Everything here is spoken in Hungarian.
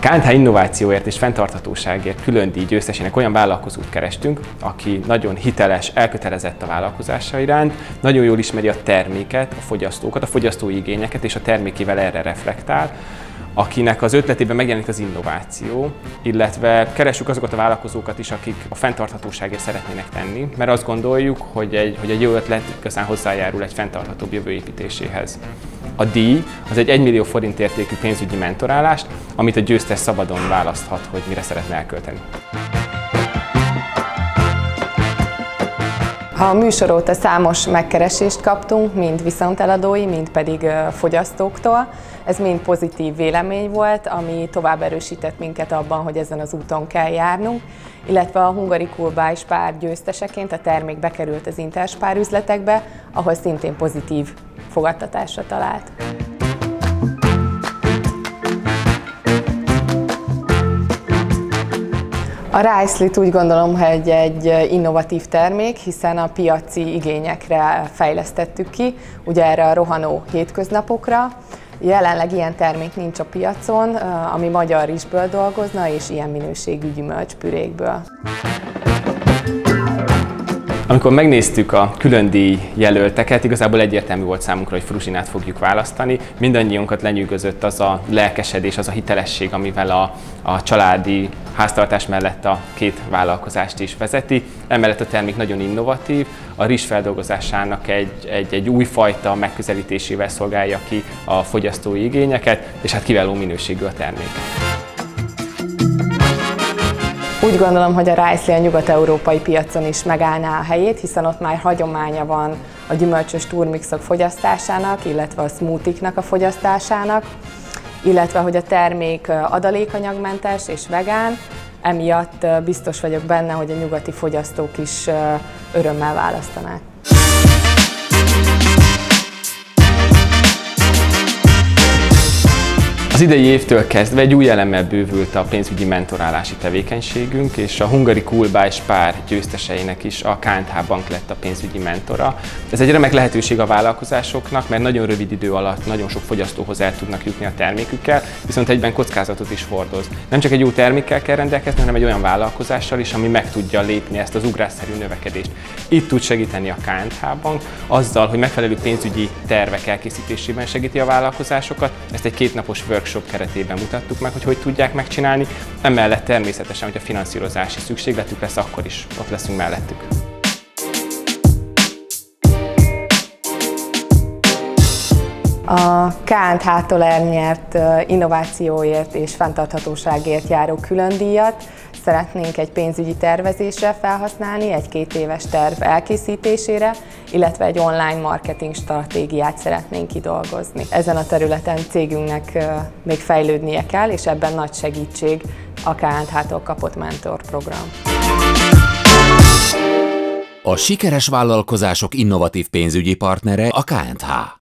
KNH innovációért és fenntarthatóságért külön díj győztesének olyan vállalkozót kerestünk, aki nagyon hiteles, elkötelezett a vállalkozása iránt, nagyon jól ismeri a terméket, a fogyasztókat, a fogyasztói igényeket és a termékével erre reflektál, akinek az ötletében megjelenik az innováció, illetve keresünk azokat a vállalkozókat is, akik a fenntarthatóságért szeretnének tenni, mert azt gondoljuk, hogy egy, hogy egy jó ötlet igazán hozzájárul egy fenntarthatóbb jövő építéséhez. A díj az egy 1 millió forint értékű pénzügyi mentorálást, amit a győztes szabadon választhat, hogy mire szeretne elkölteni. A műsor óta számos megkeresést kaptunk, mind viszonteladói, mind pedig fogyasztóktól. Ez mind pozitív vélemény volt, ami tovább erősített minket abban, hogy ezen az úton kell járnunk, illetve a Hungary Cool Spár győzteseként a termék bekerült az Interspár üzletekbe, ahol szintén pozitív fogadtatásra talált. A Rice úgy gondolom, hogy egy innovatív termék, hiszen a piaci igényekre fejlesztettük ki, ugye erre a rohanó hétköznapokra. Jelenleg ilyen termék nincs a piacon, ami magyar rizsből dolgozna, és ilyen minőségű gyümölcspürékből. Amikor megnéztük a külön díj jelölteket, igazából egyértelmű volt számunkra, hogy Fruzsinát fogjuk választani. Mindannyiunkat lenyűgözött az a lelkesedés, az a hitelesség, amivel a, a családi háztartás mellett a két vállalkozást is vezeti. Emellett a termék nagyon innovatív, a rizs feldolgozásának egy, egy, egy újfajta megközelítésével szolgálja ki a fogyasztói igényeket, és hát kiváló minőségű a termék. Úgy gondolom, hogy a Rice a nyugat-európai piacon is megállná a helyét, hiszen ott már hagyománya van a gyümölcsös turmixok fogyasztásának, illetve a smoothie a fogyasztásának, illetve hogy a termék adalékanyagmentes és vegán, emiatt biztos vagyok benne, hogy a nyugati fogyasztók is örömmel választanák. Az idei évtől kezdve egy új elemmel bővült a pénzügyi mentorálási tevékenységünk, és a Hungary Cool Buy Spár győzteseinek is a KNH Bank lett a pénzügyi mentora. Ez egy remek lehetőség a vállalkozásoknak, mert nagyon rövid idő alatt nagyon sok fogyasztóhoz el tudnak jutni a termékükkel, viszont egyben kockázatot is hordoz. Nem csak egy jó termékkel kell rendelkezni, hanem egy olyan vállalkozással is, ami meg tudja lépni ezt az ugrásszerű növekedést. Itt tud segíteni a KNH Bank azzal, hogy megfelelő pénzügyi tervek elkészítésében segíti a vállalkozásokat. Ezt egy kétnapos workshop workshop keretében mutattuk meg, hogy hogy tudják megcsinálni. Emellett természetesen, hogy a finanszírozási szükségletük lesz, akkor is ott leszünk mellettük. A KNH-tól elnyert innovációért és fenntarthatóságért járó külön díjat szeretnénk egy pénzügyi tervezésre felhasználni, egy két éves terv elkészítésére, illetve egy online marketing stratégiát szeretnénk kidolgozni. Ezen a területen cégünknek még fejlődnie kell, és ebben nagy segítség a KNH-tól kapott mentorprogram. A sikeres vállalkozások innovatív pénzügyi partnere a KNH.